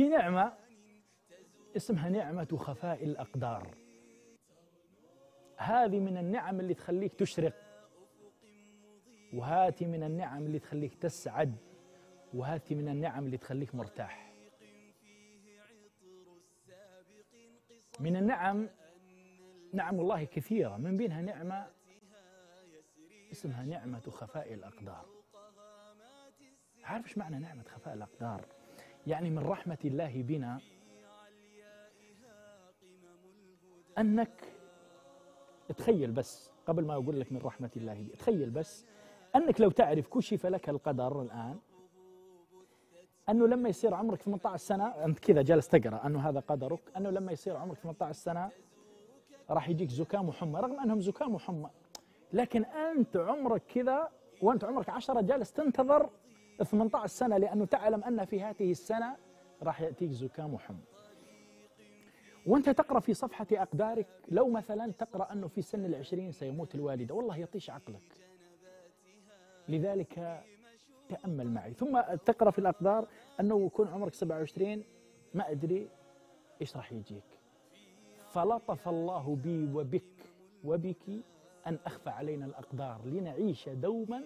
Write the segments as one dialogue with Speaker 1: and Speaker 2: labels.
Speaker 1: في نعمة اسمها نعمة خفاء الأقدار. هذه من النعم اللي تخليك تشرق وهاتي من النعم اللي تخليك تسعد وهاتي من النعم اللي تخليك مرتاح. من النعم نعم الله كثيرة. من بينها نعمة اسمها نعمة خفاء الأقدار. عارف إيش معنى نعمة خفاء الأقدار؟ يعني من رحمة الله بنا أنك تخيل بس قبل ما أقول لك من رحمة الله بي تخيل بس أنك لو تعرف كشف لك القدر الآن أنه لما يصير عمرك 18 سنة أنت كذا جالس تقرأ أنه هذا قدرك أنه لما يصير عمرك 18 سنة راح يجيك زكام وحمى رغم أنهم زكام وحمى لكن أنت عمرك كذا وأنت عمرك 10 جالس تنتظر 18 سنة لأنه تعلم أن في هذه السنة راح يأتيك زكام وحمى. وأنت تقرأ في صفحة أقدارك لو مثلا تقرأ أنه في سن العشرين سيموت الوالدة والله يطيش عقلك. لذلك تأمل معي. ثم تقرأ في الأقدار أنه يكون عمرك 27 ما أدري إيش راح يجيك. فلطف الله بي وبك وبك أن أخفى علينا الأقدار لنعيش دوما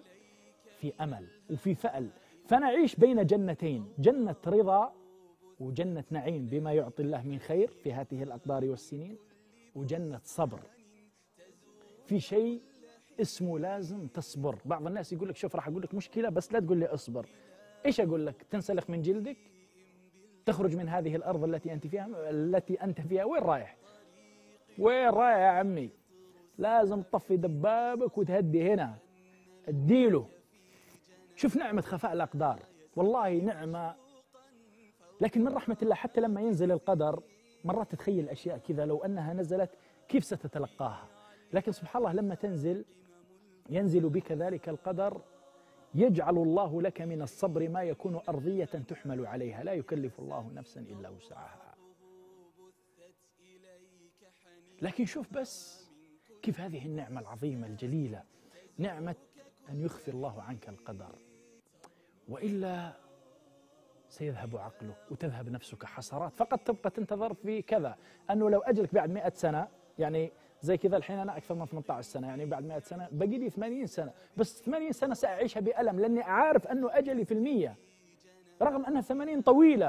Speaker 1: في أمل وفي فنعيش بين جنتين جنة رضا وجنة نعيم بما يعطي الله من خير في هذه الأقدار والسنين وجنة صبر. في شيء اسمه لازم تصبر. بعض الناس يقول لك شوف راح أقول لك مشكلة بس لا تقول لي اصبر. إيش أقول لك؟ تنسلخ من جلدك تخرج من هذه الأرض التي أنت فيها التي أنت فيها. وين رايح؟ وين رايح يا عمي؟ لازم تطفي دبابك وتهدي هنا. اديله. شوف نعمة خفاء الأقدار. والله نعمة. لكن من رحمة الله حتى لما ينزل القدر مرات تتخيل أشياء كذا لو أنها نزلت كيف ستتلقاها؟ لكن سبحان الله لما تنزل ينزل بك ذلك القدر يجعل الله لك من الصبر ما يكون أرضية تحمل عليها. لا يكلف الله نفسا إلا وسعها. لكن شوف بس كيف هذه النعمة العظيمة الجليلة. نعمة أن يخفي الله عنك القدر. وإلا سيذهب عقلك وتذهب نفسك حسرات. فقط تبقى تنتظر في كذا. أنه لو أجلك بعد مئة سنة يعني زي كذا الحين أنا أكثر من 18 سنة يعني بعد 100 سنة بقي لي 80 سنة. بس 80 سنة سأعيشها بألم لأني عارف أنه أجلي في المية. رغم أنها 80 طويلة.